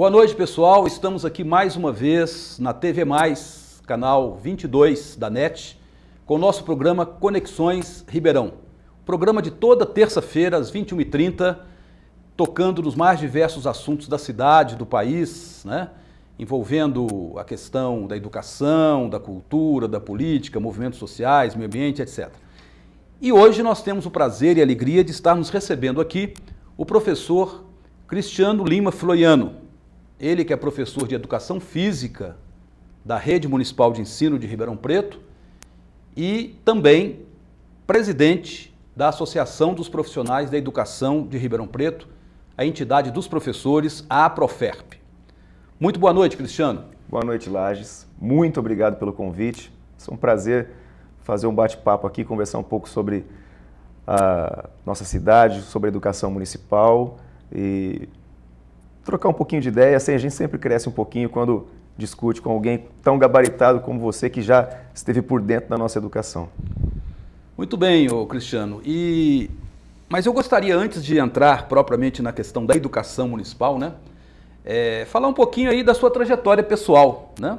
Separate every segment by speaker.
Speaker 1: Boa noite, pessoal. Estamos aqui mais uma vez na TV Mais, canal 22 da NET, com o nosso programa Conexões Ribeirão. Programa de toda terça-feira, às 21h30, tocando nos mais diversos assuntos da cidade, do país, né? envolvendo a questão da educação, da cultura, da política, movimentos sociais, meio ambiente, etc. E hoje nós temos o prazer e a alegria de estarmos recebendo aqui o professor Cristiano Lima Floiano. Ele que é professor de Educação Física da Rede Municipal de Ensino de Ribeirão Preto e também presidente da Associação dos Profissionais da Educação de Ribeirão Preto, a entidade dos professores, a APROFERP. Muito boa noite, Cristiano.
Speaker 2: Boa noite, Lages. Muito obrigado pelo convite. É um prazer fazer um bate-papo aqui, conversar um pouco sobre a nossa cidade, sobre a educação municipal e trocar um pouquinho de ideia. Assim, a gente sempre cresce um pouquinho quando discute com alguém tão gabaritado como você que já esteve por dentro da nossa educação.
Speaker 1: Muito bem, ô Cristiano. E mas eu gostaria antes de entrar propriamente na questão da educação municipal, né, é, falar um pouquinho aí da sua trajetória pessoal, né?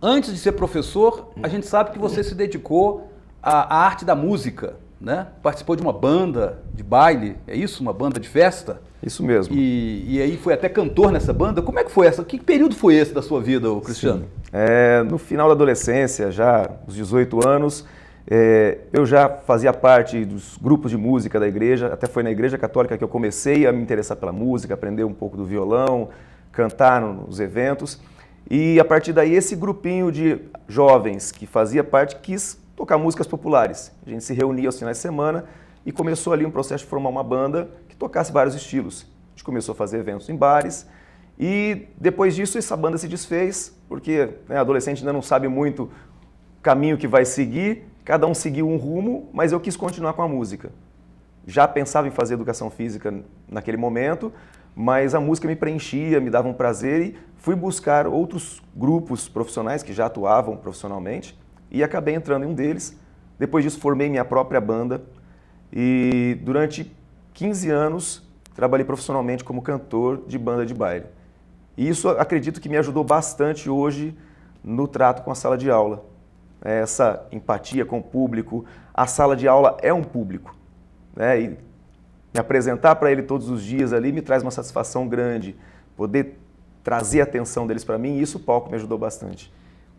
Speaker 1: Antes de ser professor, a gente sabe que você se dedicou à, à arte da música, né? Participou de uma banda de baile, é isso? Uma banda de festa?
Speaker 2: Isso mesmo.
Speaker 1: E, e aí foi até cantor nessa banda. Como é que foi essa? Que período foi esse da sua vida, Cristiano?
Speaker 2: É, no final da adolescência, já os 18 anos, é, eu já fazia parte dos grupos de música da igreja, até foi na igreja católica que eu comecei a me interessar pela música, aprender um pouco do violão, cantar nos eventos. E a partir daí, esse grupinho de jovens que fazia parte quis tocar músicas populares. A gente se reunia aos finais de semana e começou ali um processo de formar uma banda que tocasse vários estilos. A gente começou a fazer eventos em bares e depois disso essa banda se desfez, porque né, adolescente ainda não sabe muito o caminho que vai seguir, cada um seguiu um rumo, mas eu quis continuar com a música. Já pensava em fazer educação física naquele momento, mas a música me preenchia, me dava um prazer e fui buscar outros grupos profissionais que já atuavam profissionalmente e acabei entrando em um deles. Depois disso formei minha própria banda e durante 15 anos trabalhei profissionalmente como cantor de banda de baile. E isso acredito que me ajudou bastante hoje no trato com a sala de aula. Essa empatia com o público, a sala de aula é um público. Né? E me apresentar para ele todos os dias ali me traz uma satisfação grande. Poder trazer a atenção deles para mim, e isso o palco me ajudou bastante.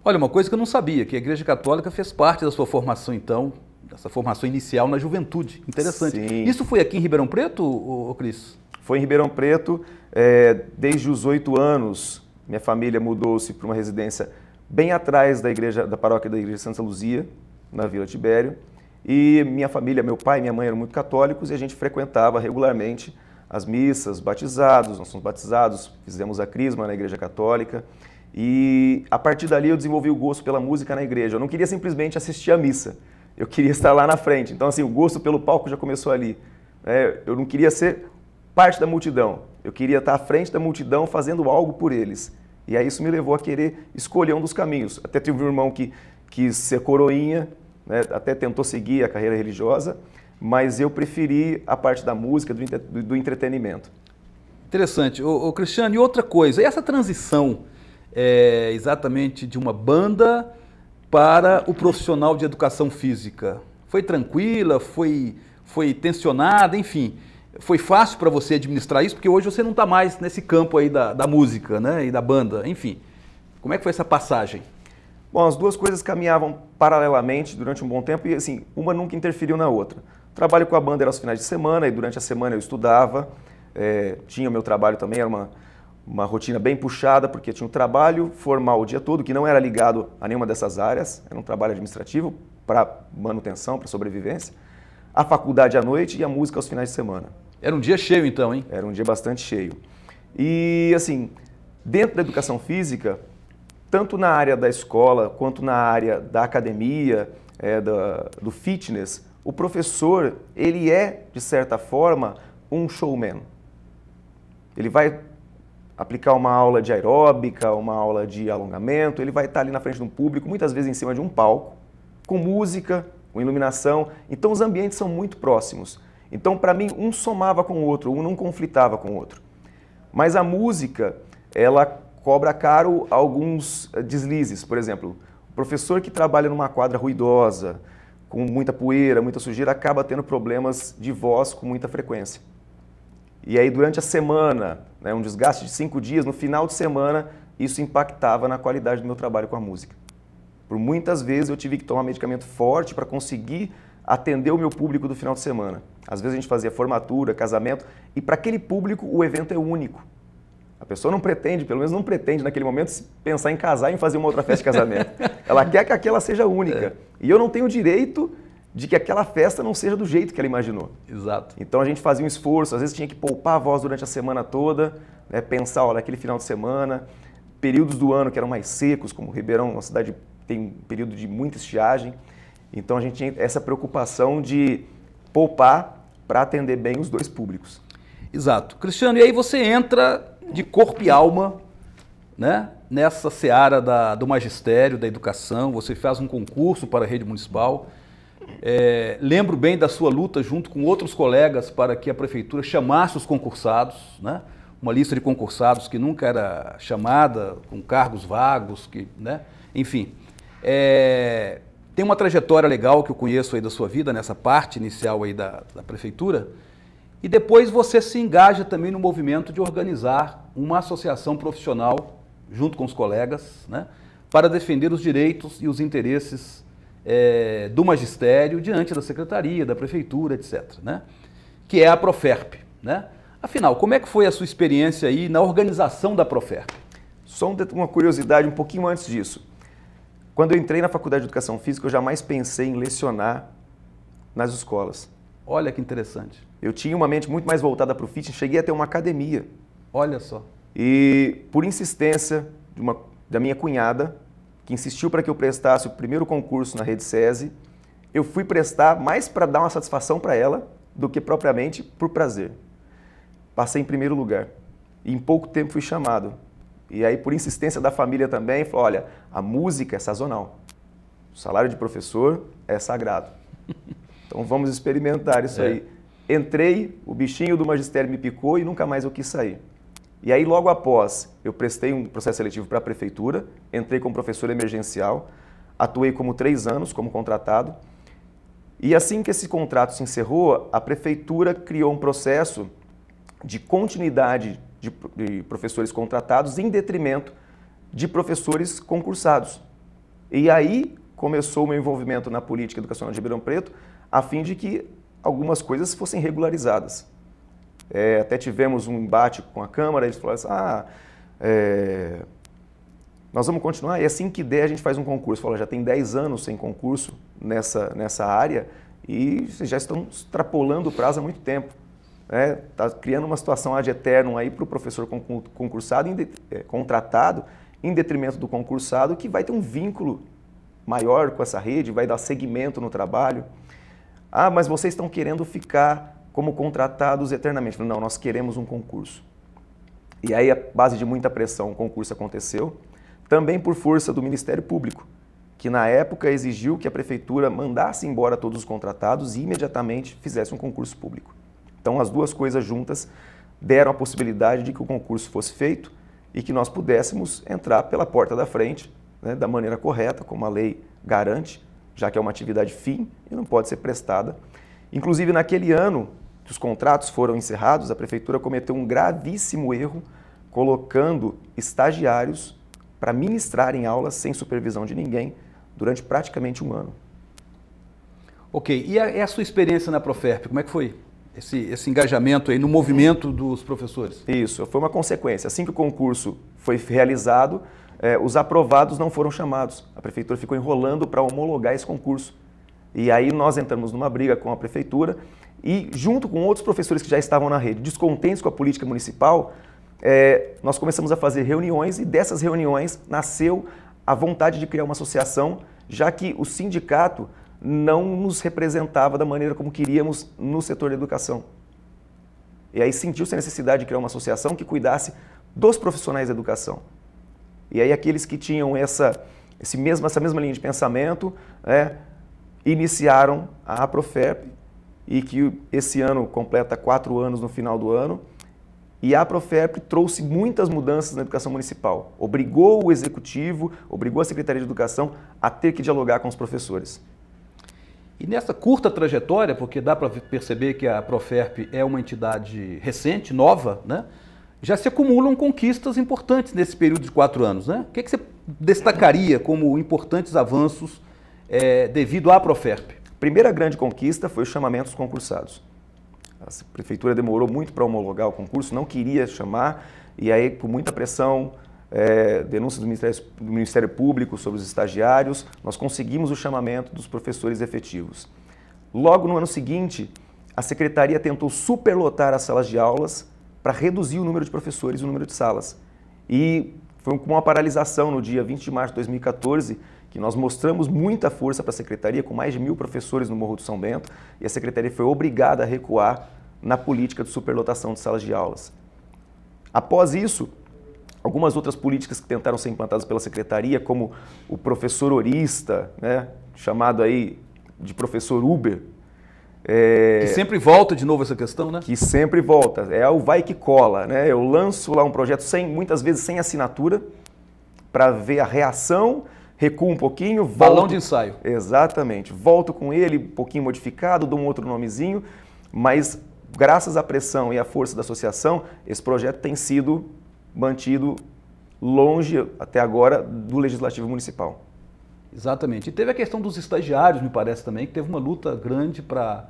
Speaker 1: Olha, uma coisa que eu não sabia, que a Igreja Católica fez parte da sua formação, então, dessa formação inicial na juventude. Interessante. Sim. Isso foi aqui em Ribeirão Preto, ô, Cris?
Speaker 2: Foi em Ribeirão Preto, é, desde os oito anos. Minha família mudou-se para uma residência bem atrás da igreja, da paróquia da Igreja Santa Luzia, na Vila Tibério. E minha família, meu pai e minha mãe eram muito católicos e a gente frequentava regularmente as missas, batizados, nós somos batizados, fizemos a crisma na igreja católica. E a partir dali eu desenvolvi o gosto pela música na igreja. Eu não queria simplesmente assistir a missa, eu queria estar lá na frente. Então, assim, o gosto pelo palco já começou ali. É, eu não queria ser parte da multidão, eu queria estar à frente da multidão fazendo algo por eles. E aí isso me levou a querer escolher um dos caminhos. Até tive um irmão que quis ser coroinha, né, até tentou seguir a carreira religiosa, mas eu preferi a parte da música, do, do entretenimento.
Speaker 1: Interessante. Ô, Cristiano, e outra coisa, essa transição é, exatamente de uma banda para o profissional de educação física? Foi tranquila? Foi, foi tensionada? Enfim, foi fácil para você administrar isso? Porque hoje você não está mais nesse campo aí da, da música né, e da banda. Enfim, como é que foi essa passagem?
Speaker 2: Bom, as duas coisas caminhavam paralelamente durante um bom tempo e assim, uma nunca interferiu na outra. O trabalho com a banda era aos finais de semana e durante a semana eu estudava, é, tinha o meu trabalho também, era uma, uma rotina bem puxada, porque tinha um trabalho formal o dia todo, que não era ligado a nenhuma dessas áreas, era um trabalho administrativo para manutenção, para sobrevivência, a faculdade à noite e a música aos finais de semana.
Speaker 1: Era um dia cheio então, hein?
Speaker 2: Era um dia bastante cheio. E assim, dentro da educação física, tanto na área da escola quanto na área da academia, é, da, do fitness, o professor ele é de certa forma um showman. Ele vai aplicar uma aula de aeróbica, uma aula de alongamento, ele vai estar ali na frente de um público, muitas vezes em cima de um palco, com música, com iluminação. Então os ambientes são muito próximos. Então para mim um somava com o outro, um não conflitava com o outro. Mas a música ela cobra caro alguns eh, deslizes. Por exemplo, o professor que trabalha numa quadra ruidosa, com muita poeira, muita sujeira, acaba tendo problemas de voz com muita frequência. E aí, durante a semana, né, um desgaste de cinco dias, no final de semana, isso impactava na qualidade do meu trabalho com a música. Por muitas vezes eu tive que tomar medicamento forte para conseguir atender o meu público do final de semana. Às vezes a gente fazia formatura, casamento, e para aquele público o evento é único. A pessoa não pretende, pelo menos não pretende naquele momento, pensar em casar e em fazer uma outra festa de casamento. Ela quer que aquela seja única. É. E eu não tenho direito de que aquela festa não seja do jeito que ela imaginou.
Speaker 1: Exato.
Speaker 2: Então a gente fazia um esforço, às vezes tinha que poupar a voz durante a semana toda, né, pensar, olha, aquele final de semana, períodos do ano que eram mais secos, como Ribeirão, uma cidade tem um período de muita estiagem. Então a gente tinha essa preocupação de poupar para atender bem os dois públicos.
Speaker 1: Exato. Cristiano, e aí você entra de corpo e alma, né? Nessa seara da, do magistério, da educação, você faz um concurso para a rede municipal. É, lembro bem da sua luta junto com outros colegas para que a prefeitura chamasse os concursados, né? Uma lista de concursados que nunca era chamada, com cargos vagos, que, né? Enfim, é, tem uma trajetória legal que eu conheço aí da sua vida, nessa parte inicial aí da, da prefeitura. E depois você se engaja também no movimento de organizar uma associação profissional, junto com os colegas, né, para defender os direitos e os interesses é, do magistério diante da secretaria, da prefeitura, etc. Né, que é a Proferp. Né? Afinal, como é que foi a sua experiência aí na organização da Proferp?
Speaker 2: Só uma curiosidade um pouquinho antes disso. Quando eu entrei na Faculdade de Educação Física, eu jamais pensei em lecionar nas escolas.
Speaker 1: Olha que interessante.
Speaker 2: Eu tinha uma mente muito mais voltada para o fitness, cheguei a ter uma academia.
Speaker 1: Olha só.
Speaker 2: E por insistência de uma, da minha cunhada, que insistiu para que eu prestasse o primeiro concurso na Rede SESI, eu fui prestar mais para dar uma satisfação para ela do que propriamente por prazer. Passei em primeiro lugar. E em pouco tempo fui chamado. E aí, por insistência da família também, falou: olha, a música é sazonal. O salário de professor é sagrado. Então vamos experimentar isso é. aí. Entrei, o bichinho do magistério me picou e nunca mais eu quis sair. E aí, logo após, eu prestei um processo seletivo para a prefeitura, entrei como professor emergencial, atuei como três anos como contratado. E assim que esse contrato se encerrou, a prefeitura criou um processo de continuidade de, de professores contratados em detrimento de professores concursados. E aí começou o meu envolvimento na política educacional de Ribeirão Preto, a fim de que algumas coisas fossem regularizadas. É, até tivemos um embate com a Câmara, eles falaram assim, ah, é, nós vamos continuar, e assim que der a gente faz um concurso. Fala, já tem 10 anos sem concurso nessa, nessa área e vocês já estão extrapolando o prazo há muito tempo. Está né? criando uma situação ad eternum aí para o professor concursado, é, contratado, em detrimento do concursado, que vai ter um vínculo maior com essa rede, vai dar segmento no trabalho. Ah, mas vocês estão querendo ficar como contratados eternamente. Não, nós queremos um concurso. E aí, a base de muita pressão, o concurso aconteceu, também por força do Ministério Público, que na época exigiu que a prefeitura mandasse embora todos os contratados e imediatamente fizesse um concurso público. Então, as duas coisas juntas deram a possibilidade de que o concurso fosse feito e que nós pudéssemos entrar pela porta da frente, né, da maneira correta, como a lei garante, já que é uma atividade fim e não pode ser prestada. Inclusive, naquele ano que os contratos foram encerrados, a prefeitura cometeu um gravíssimo erro colocando estagiários para ministrarem aulas sem supervisão de ninguém durante praticamente um ano.
Speaker 1: Ok, e a, e a sua experiência na Proferp, como é que foi? Esse, esse, engajamento aí no movimento dos professores?
Speaker 2: Isso, foi uma consequência. Assim que o concurso foi realizado, é, os aprovados não foram chamados. A prefeitura ficou enrolando para homologar esse concurso. E aí nós entramos numa briga com a prefeitura e, junto com outros professores que já estavam na rede, descontentes com a política municipal, é, nós começamos a fazer reuniões e dessas reuniões nasceu a vontade de criar uma associação, já que o sindicato não nos representava da maneira como queríamos no setor da educação. E aí sentiu-se a necessidade de criar uma associação que cuidasse dos profissionais da educação. E aí aqueles que tinham essa, esse mesmo, essa mesma linha de pensamento né, iniciaram a Proferp e que esse ano completa quatro anos no final do ano E a Proferp trouxe muitas mudanças na educação municipal. Obrigou o executivo, obrigou a Secretaria de Educação a ter que dialogar com os professores.
Speaker 1: E nessa curta trajetória, porque dá para perceber que a Proferp é uma entidade recente, nova, né? já se acumulam conquistas importantes nesse período de quatro anos. Né? O que, é que você destacaria como importantes avanços é, devido à Proferp?
Speaker 2: Primeira grande conquista foi os chamamentos concursados. A prefeitura demorou muito para homologar o concurso, não queria chamar, e aí, por muita pressão, é, denúncias do Ministério, do Ministério Público sobre os estagiários, nós conseguimos o chamamento dos professores efetivos. Logo no ano seguinte, a secretaria tentou superlotar as salas de aulas para reduzir o número de professores e o número de salas. E foi com uma paralisação no dia 20 de março de 2014 que nós mostramos muita força para a secretaria, com mais de mil professores no Morro do São Bento, e a secretaria foi obrigada a recuar na política de superlotação de salas de aulas. Após isso, algumas outras políticas que tentaram ser implantadas pela secretaria, como o professor orista, né, chamado aí de professor Uber.
Speaker 1: É, que sempre volta de novo essa questão, né?
Speaker 2: Que sempre volta. É o vai que cola, né? Eu lanço lá um projeto sem, muitas vezes sem assinatura, para ver a reação recuo um pouquinho, volto...
Speaker 1: Balão de ensaio.
Speaker 2: Exatamente. Volto com ele um pouquinho modificado, dou um outro nomezinho, mas graças à pressão e à força da associação, esse projeto tem sido mantido longe, até agora, do Legislativo Municipal.
Speaker 1: Exatamente. E teve a questão dos estagiários, me parece também, que teve uma luta grande para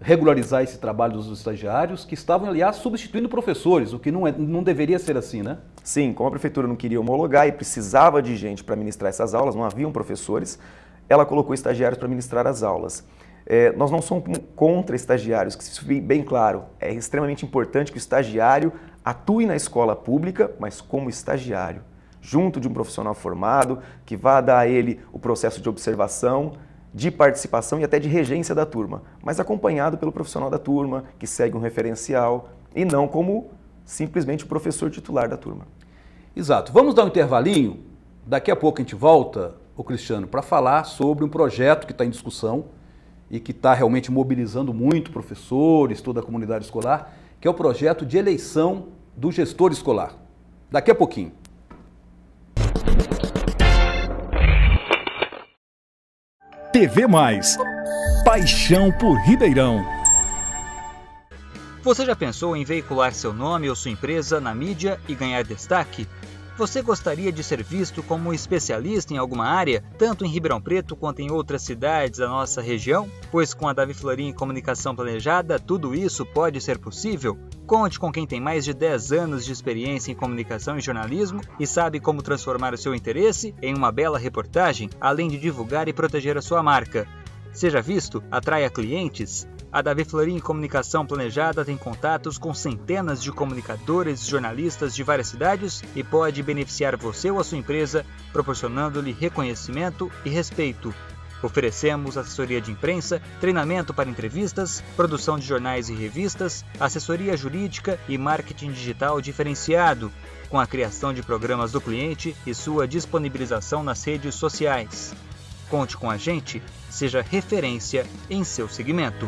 Speaker 1: regularizar esse trabalho dos estagiários, que estavam, aliás, substituindo professores, o que não, é, não deveria ser assim, né?
Speaker 2: Sim, como a prefeitura não queria homologar e precisava de gente para ministrar essas aulas, não haviam professores, ela colocou estagiários para ministrar as aulas. É, nós não somos contra estagiários, que isso fique bem claro. É extremamente importante que o estagiário atue na escola pública, mas como estagiário, junto de um profissional formado, que vá dar a ele o processo de observação, de participação e até de regência da turma, mas acompanhado pelo profissional da turma, que segue um referencial, e não como simplesmente o professor titular da turma.
Speaker 1: Exato. Vamos dar um intervalinho? Daqui a pouco a gente volta, o Cristiano, para falar sobre um projeto que está em discussão e que está realmente mobilizando muito professores, toda a comunidade escolar, que é o projeto de eleição do gestor escolar. Daqui a pouquinho.
Speaker 3: TV Mais. Paixão por Ribeirão.
Speaker 4: Você já pensou em veicular seu nome ou sua empresa na mídia e ganhar destaque? Você gostaria de ser visto como um especialista em alguma área, tanto em Ribeirão Preto quanto em outras cidades da nossa região? Pois com a Davi Florim Comunicação Planejada, tudo isso pode ser possível? Conte com quem tem mais de 10 anos de experiência em comunicação e jornalismo e sabe como transformar o seu interesse em uma bela reportagem, além de divulgar e proteger a sua marca. Seja visto, atraia clientes, a Davi Florim Comunicação Planejada tem contatos com centenas de comunicadores e jornalistas de várias cidades e pode beneficiar você ou a sua empresa, proporcionando-lhe reconhecimento e respeito. Oferecemos assessoria de imprensa, treinamento para entrevistas, produção de jornais e revistas, assessoria jurídica e marketing digital diferenciado, com a criação de programas do cliente e sua disponibilização nas redes sociais. Conte com a gente, seja referência em seu segmento.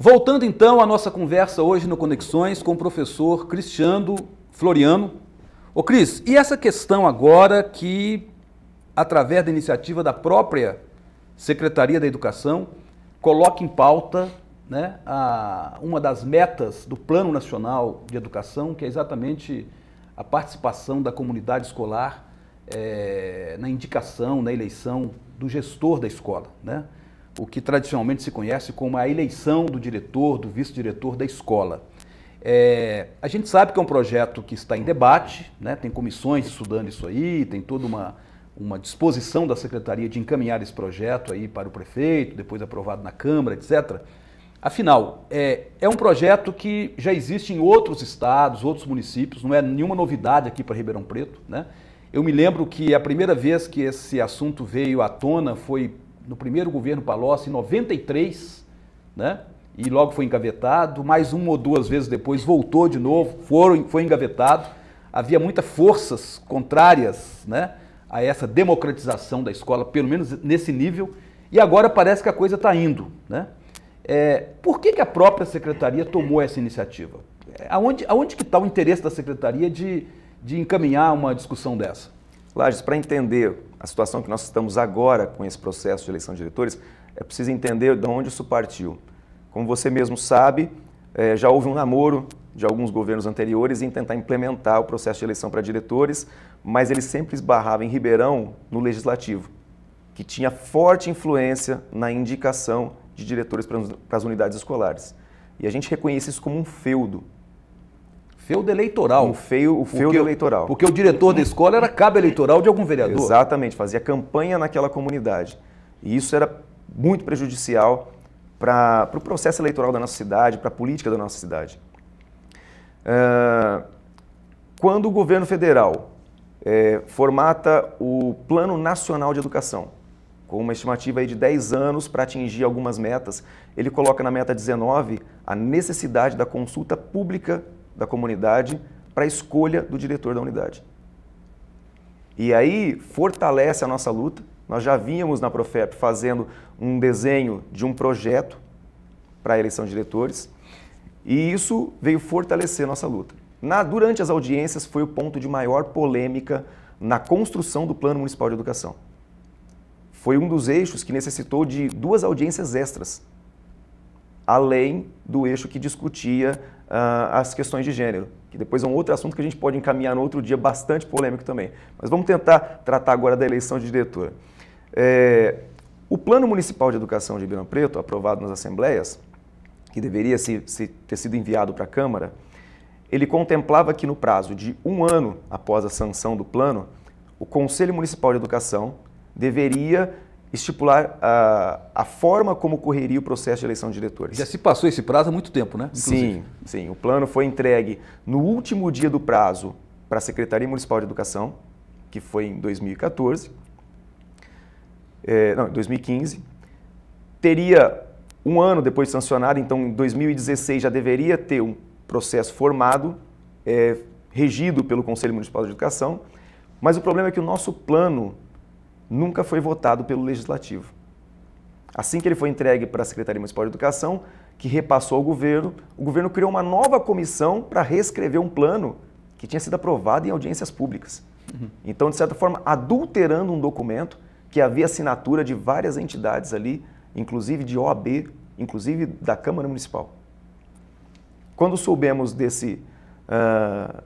Speaker 1: Voltando então à nossa conversa hoje no Conexões com o professor Cristiano Floriano. Ô Cris, e essa questão agora que, através da iniciativa da própria Secretaria da Educação, coloca em pauta né, a, uma das metas do Plano Nacional de Educação, que é exatamente a participação da comunidade escolar é, na indicação, na eleição do gestor da escola, né? o que tradicionalmente se conhece como a eleição do diretor, do vice-diretor da escola. É, a gente sabe que é um projeto que está em debate, né? tem comissões estudando isso aí, tem toda uma, uma disposição da secretaria de encaminhar esse projeto aí para o prefeito, depois aprovado na Câmara, etc. Afinal, é, é um projeto que já existe em outros estados, outros municípios, não é nenhuma novidade aqui para Ribeirão Preto. Né? Eu me lembro que a primeira vez que esse assunto veio à tona foi no primeiro governo Palocci, em 93, né? e logo foi engavetado, mais uma ou duas vezes depois voltou de novo, foram, foi engavetado. Havia muitas forças contrárias né, a essa democratização da escola, pelo menos nesse nível, E agora parece que a coisa está indo. Né? É, por que, que a própria secretaria tomou essa iniciativa? Aonde, aonde que está o interesse da secretaria de, de encaminhar uma discussão dessa?
Speaker 2: Lages, para entender a situação que nós estamos agora com esse processo de eleição de diretores, é preciso entender de onde isso partiu. Como você mesmo sabe, é, já houve um namoro de alguns governos anteriores em tentar implementar o processo de eleição para diretores, mas ele sempre esbarrava em Ribeirão no legislativo, que tinha forte influência na indicação de diretores para as unidades escolares. E a gente reconhece isso como um feudo.
Speaker 1: Feudo eleitoral.
Speaker 2: Um feio, o feudo porque, eleitoral.
Speaker 1: Porque o diretor da escola era cabo eleitoral de algum vereador.
Speaker 2: Exatamente, fazia campanha naquela comunidade. E isso era muito prejudicial para o pro processo eleitoral da nossa cidade, para a política da nossa cidade. Uh, quando o governo federal é, formata o Plano Nacional de Educação, com uma estimativa aí de 10 anos para atingir algumas metas, ele coloca na meta 19 a necessidade da consulta pública da comunidade para a escolha do diretor da unidade. E aí fortalece a nossa luta. Nós já vínhamos na Profep fazendo um desenho de um projeto para a eleição de diretores e isso veio fortalecer nossa luta. Na, durante as audiências foi o ponto de maior polêmica na construção do Plano Municipal de Educação foi um dos eixos que necessitou de duas audiências extras, além do eixo que discutia uh, as questões de gênero, que depois é um outro assunto que a gente pode encaminhar no outro dia, bastante polêmico também. Mas vamos tentar tratar agora da eleição de diretor. É, o Plano Municipal de Educação de Ribeirão Preto, aprovado nas assembleias, que deveria se, se ter sido enviado para a Câmara, ele contemplava que no prazo de um ano após a sanção do plano, o Conselho Municipal de Educação deveria estipular a, a forma como correria o processo de eleição de diretores.
Speaker 1: Já se passou esse prazo há muito tempo, né?
Speaker 2: Inclusive. Sim, sim. O plano foi entregue no último dia do prazo para a Secretaria Municipal de Educação, que foi em 2014. É, não, 2015. Teria um ano depois de sancionado, então em 2016 já deveria ter um processo formado, é, regido pelo Conselho Municipal de Educação. Mas o problema é que o nosso plano nunca foi votado pelo Legislativo. Assim que ele foi entregue para a Secretaria Municipal de Educação, que repassou ao governo, o governo criou uma nova comissão para reescrever um plano que tinha sido aprovado em audiências públicas. Uhum. Então, de certa forma, adulterando um documento que havia assinatura de várias entidades ali, inclusive de OAB, inclusive da Câmara Municipal. Quando soubemos desse, uh,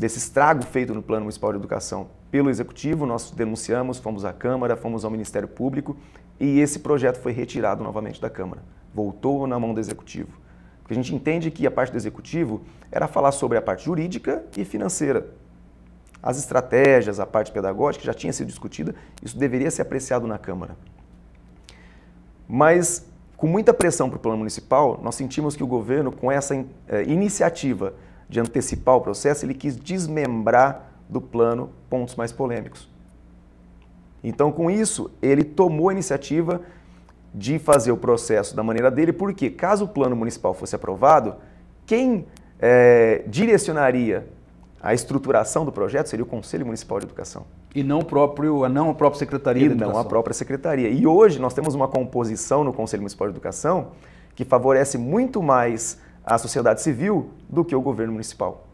Speaker 2: desse estrago feito no Plano Municipal de Educação pelo Executivo, nós denunciamos, fomos à Câmara, fomos ao Ministério Público e esse projeto foi retirado novamente da Câmara. Voltou na mão do Executivo. Porque a gente entende que a parte do Executivo era falar sobre a parte jurídica e financeira. As estratégias, a parte pedagógica já tinha sido discutida, isso deveria ser apreciado na Câmara. Mas, com muita pressão para o plano municipal, nós sentimos que o governo, com essa eh, iniciativa de antecipar o processo, ele quis desmembrar do plano pontos mais polêmicos. Então, com isso, ele tomou a iniciativa de fazer o processo da maneira dele, porque caso o plano municipal fosse aprovado, quem é, direcionaria a estruturação do projeto seria o Conselho Municipal de Educação.
Speaker 1: E não, próprio, não a própria Secretaria
Speaker 2: e
Speaker 1: de Educação.
Speaker 2: não a própria Secretaria. E hoje nós temos uma composição no Conselho Municipal de Educação que favorece muito mais a sociedade civil do que o governo municipal.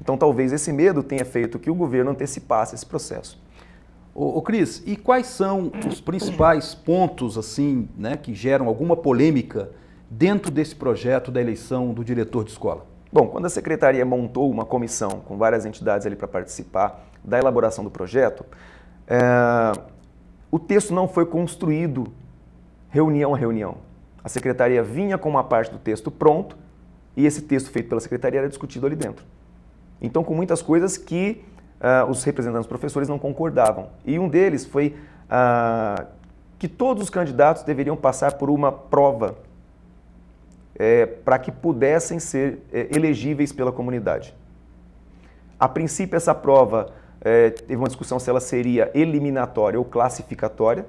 Speaker 2: Então, talvez esse medo tenha feito que o governo antecipasse esse processo.
Speaker 1: Ô, ô Cris, e quais são os principais pontos assim, né, que geram alguma polêmica dentro desse projeto da eleição do diretor de escola?
Speaker 2: Bom, quando a secretaria montou uma comissão com várias entidades ali para participar da elaboração do projeto, é, o texto não foi construído reunião a reunião. A secretaria vinha com uma parte do texto pronto e esse texto feito pela secretaria era discutido ali dentro. Então, com muitas coisas que uh, os representantes professores não concordavam. E um deles foi uh, que todos os candidatos deveriam passar por uma prova é, para que pudessem ser é, elegíveis pela comunidade. A princípio, essa prova é, teve uma discussão se ela seria eliminatória ou classificatória.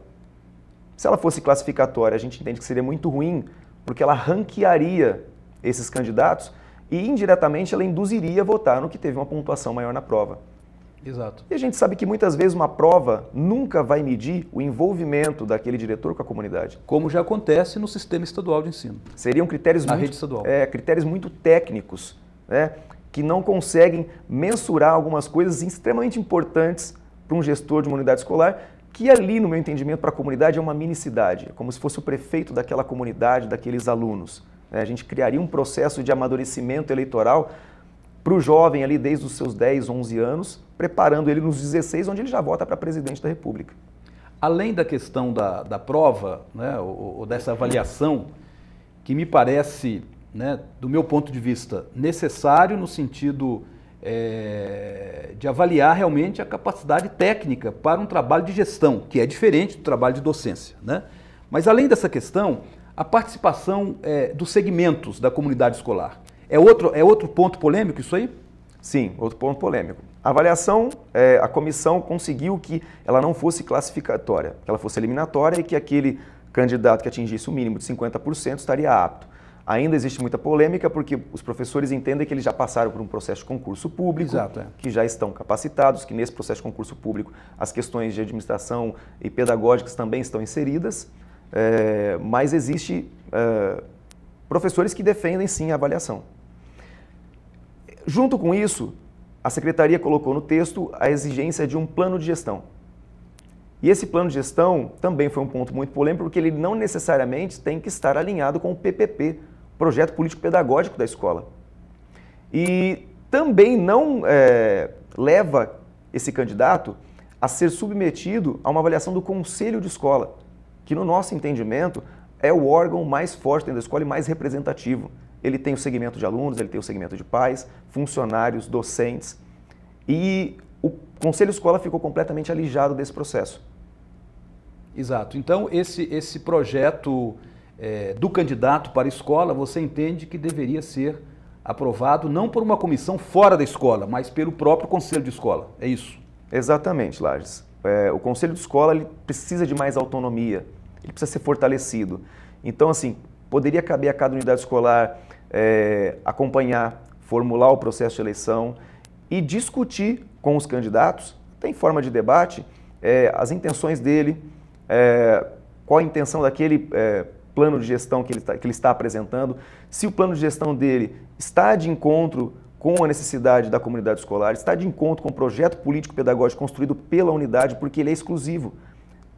Speaker 2: Se ela fosse classificatória, a gente entende que seria muito ruim, porque ela ranquearia esses candidatos e indiretamente ela induziria a votar no que teve uma pontuação maior na prova.
Speaker 1: Exato.
Speaker 2: E a gente sabe que muitas vezes uma prova nunca vai medir o envolvimento daquele diretor com a comunidade.
Speaker 1: Como já acontece no sistema estadual de ensino.
Speaker 2: Seriam critérios
Speaker 1: Na
Speaker 2: muito,
Speaker 1: rede estadual.
Speaker 2: É, critérios muito técnicos, né, que não conseguem mensurar algumas coisas extremamente importantes para um gestor de uma unidade escolar, que ali, no meu entendimento, para a comunidade é uma minicidade, é como se fosse o prefeito daquela comunidade, daqueles alunos. né? A gente criaria um processo de amadurecimento eleitoral para o jovem ali desde os seus 10, 11 anos, preparando ele nos 16, onde ele já vota para presidente da República.
Speaker 1: Além da questão da, da prova, né, ou, ou dessa avaliação, que me parece, né, do meu ponto de vista, necessário no sentido é, de avaliar realmente a capacidade técnica para um trabalho de gestão, que é diferente do trabalho de docência. Né? Mas além dessa questão, a participação é, dos segmentos da comunidade escolar. É outro, é outro ponto polêmico isso aí?
Speaker 2: Sim, outro ponto polêmico. A avaliação, é, a comissão conseguiu que ela não fosse classificatória, que ela fosse eliminatória e que aquele candidato que atingisse o mínimo de 50% estaria apto. Ainda existe muita polêmica porque os professores entendem que eles já passaram por um processo de concurso público,
Speaker 1: Exato, é.
Speaker 2: que já estão capacitados, que nesse processo de concurso público as questões de administração e pedagógicas também estão inseridas, é, mas existe é, professores que defendem sim a avaliação. Junto com isso, a secretaria colocou no texto a exigência de um plano de gestão. E esse plano de gestão também foi um ponto muito polêmico, porque ele não necessariamente tem que estar alinhado com o PPP, Projeto Político Pedagógico da Escola. E também não é, leva esse candidato a ser submetido a uma avaliação do Conselho de Escola, que no nosso entendimento é o órgão mais forte dentro da escola e mais representativo. Ele tem o segmento de alunos, ele tem o segmento de pais, funcionários, docentes. E o Conselho Escola ficou completamente alijado desse processo.
Speaker 1: Exato. Então, esse, esse projeto é, do candidato para a escola, você entende que deveria ser aprovado não por uma comissão fora da escola, mas pelo próprio conselho de escola. É isso?
Speaker 2: Exatamente, Lages. É, o conselho de escola ele precisa de mais autonomia, ele precisa ser fortalecido. Então, assim, poderia caber a cada unidade escolar é, acompanhar, formular o processo de eleição e discutir com os candidatos, tem forma de debate, é, as intenções dele, é, qual a intenção daquele é, plano de gestão que ele, tá, que ele está apresentando, se o plano de gestão dele está de encontro com a necessidade da comunidade escolar, está de encontro com o projeto político-pedagógico construído pela unidade, porque ele é exclusivo.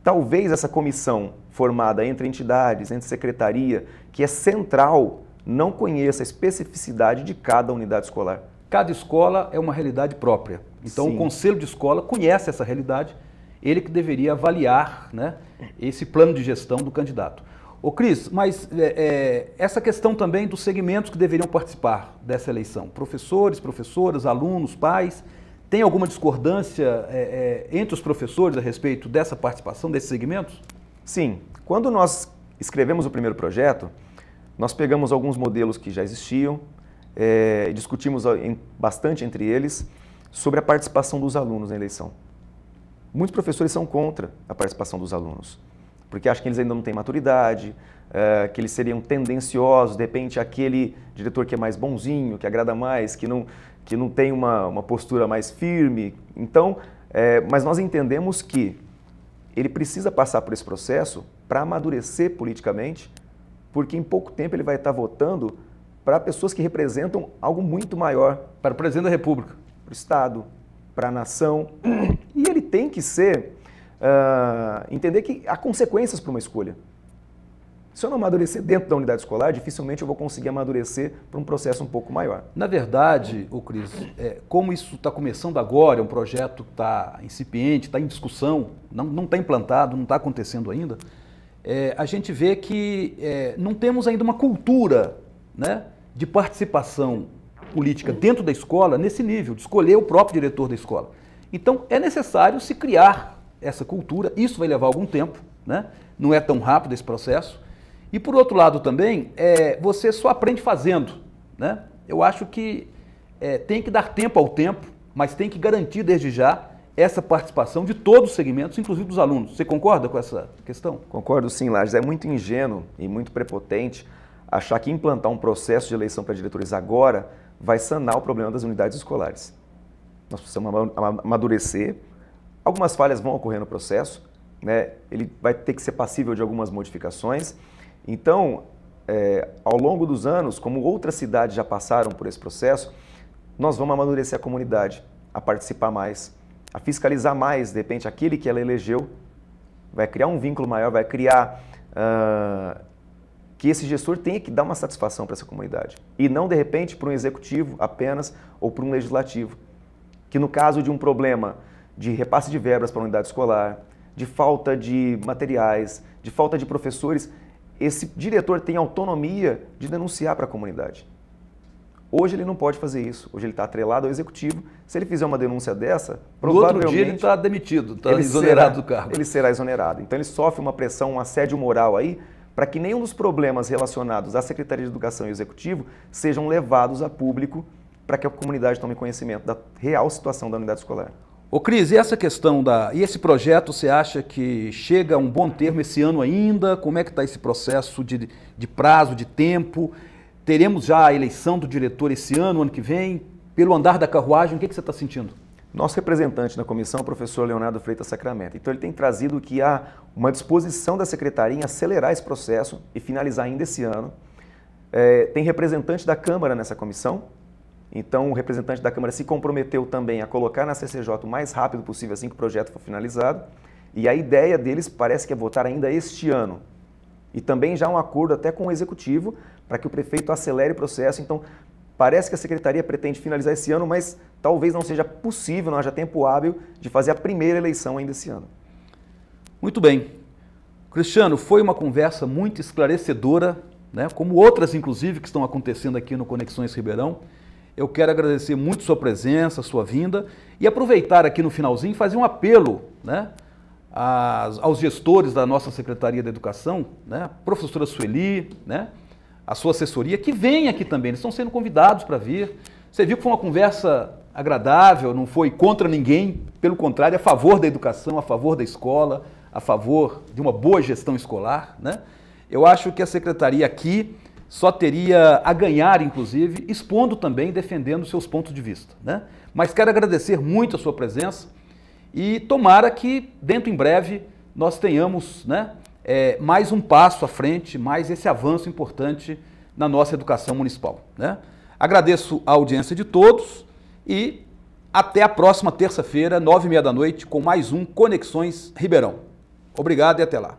Speaker 2: Talvez essa comissão formada entre entidades, entre secretaria, que é central, não conheça a especificidade de cada unidade escolar.
Speaker 1: Cada escola é uma realidade própria. Então,
Speaker 2: Sim.
Speaker 1: o conselho de escola conhece essa realidade, ele que deveria avaliar né, esse plano de gestão do candidato. Ô Cris, mas é, é, essa questão também dos segmentos que deveriam participar dessa eleição, professores, professoras, alunos, pais, tem alguma discordância é, é, entre os professores a respeito dessa participação, desses segmentos?
Speaker 2: Sim, quando nós escrevemos o primeiro projeto, nós pegamos alguns modelos que já existiam, é, discutimos em- bastante entre eles sobre a participação dos alunos na eleição. Muitos professores são contra a participação dos alunos, porque acham que eles ainda não têm maturidade, é, que eles seriam tendenciosos, de repente aquele diretor que é mais bonzinho, que agrada mais, que não, que não tem uma, uma postura mais firme. Então, é, mas nós entendemos que ele precisa passar por esse processo para amadurecer politicamente, porque em pouco tempo ele vai estar votando para pessoas que representam algo muito maior
Speaker 1: Para o presidente da República.
Speaker 2: para o Estado, para a nação. E ele tem que ser, ah, entender que há consequências para uma escolha. Se eu não amadurecer dentro da unidade escolar, dificilmente eu vou conseguir amadurecer para um processo um pouco maior.
Speaker 1: Na verdade, o Cris, é, como isso está começando agora, é um projeto que está incipiente, está em discussão, não está implantado, não está acontecendo ainda, é, a gente vê que é, não temos ainda uma cultura né, de participação política dentro da escola nesse nível, de escolher o próprio diretor da escola. Então, é necessário se criar essa cultura, isso vai levar algum tempo, né? não é tão rápido esse processo. E por outro lado também, é, você só aprende fazendo. Né? Eu acho que é, tem que dar tempo ao tempo, mas tem que garantir desde já essa participação de todos os segmentos, inclusive dos alunos. Você concorda com essa questão?
Speaker 2: Concordo sim, Lages. É muito ingênuo e muito prepotente achar que implantar um processo de eleição para diretores agora vai sanar o problema das unidades escolares. nós precisamos amadurecer. Algumas falhas vão ocorrer no processo, né? ele vai ter que ser passível de algumas modificações. Então, é, ao longo dos anos, como outras cidades já passaram por esse processo, nós vamos amadurecer a comunidade a participar mais, a fiscalizar mais, de repente, aquele que ela elegeu, vai criar um vínculo maior, vai criar uh, que esse gestor tenha que dar uma satisfação para essa comunidade. E não, de repente, para um executivo apenas ou para um legislativo. Que no caso de um problema de repasse de verbas para a unidade escolar, de falta de materiais, de falta de professores, esse diretor tem autonomia de denunciar para a comunidade. Hoje ele não pode fazer isso. Hoje ele está atrelado ao executivo. Se ele fizer uma denúncia dessa, provavelmente...
Speaker 1: No outro dia ele está demitido, está exonerado
Speaker 2: será,
Speaker 1: do cargo.
Speaker 2: Ele será exonerado. Então ele sofre uma pressão, um assédio moral aí, para que nenhum dos problemas relacionados à Secretaria de Educação e Executivo sejam levados a público para que a comunidade tome conhecimento da real situação da unidade escolar.
Speaker 1: Ô Cris, e essa questão da. E esse projeto, você acha que chega a um bom termo esse ano ainda? Como é que está esse processo de, de prazo, de tempo? Teremos já a eleição do diretor esse ano, ano que vem? Pelo andar da carruagem, o que, que você está sentindo?
Speaker 2: Nosso representante na comissão é o professor Leonardo Freitas Sacramento. Então, ele tem trazido que há uma disposição da secretaria em acelerar esse processo e finalizar ainda esse ano. É, tem representante da Câmara nessa comissão, então, o representante da Câmara se comprometeu também a colocar na CCJ o mais rápido possível assim que o projeto for finalizado. E a ideia deles parece que é votar ainda este ano. E também já um acordo até com o Executivo para que o prefeito acelere o processo. Então, parece que a Secretaria pretende finalizar esse ano, mas talvez não seja possível, não haja tempo hábil de fazer a primeira eleição ainda esse ano.
Speaker 1: Muito bem. Cristiano, foi uma conversa muito esclarecedora, né? como outras, inclusive, que estão acontecendo aqui no Conexões Ribeirão. Eu quero agradecer muito sua presença, sua vinda e aproveitar aqui no finalzinho fazer um apelo né, aos gestores da nossa Secretaria da Educação, né, professora Sueli, né, a sua assessoria, que vem aqui também. Eles estão sendo convidados para vir. Você viu que foi uma conversa agradável, não foi contra ninguém, pelo contrário, a favor da educação, a favor da escola, a favor de uma boa gestão escolar. Né? Eu acho que a secretaria aqui só teria a ganhar, inclusive, expondo também, defendendo seus pontos de vista. Né? Mas quero agradecer muito a sua presença e tomara que, dentro em breve, nós tenhamos né, é, mais um passo à frente, mais esse avanço importante na nossa educação municipal. Né? Agradeço a audiência de todos e até a próxima terça-feira, nove e meia da noite, com mais um Conexões Ribeirão. Obrigado e até lá.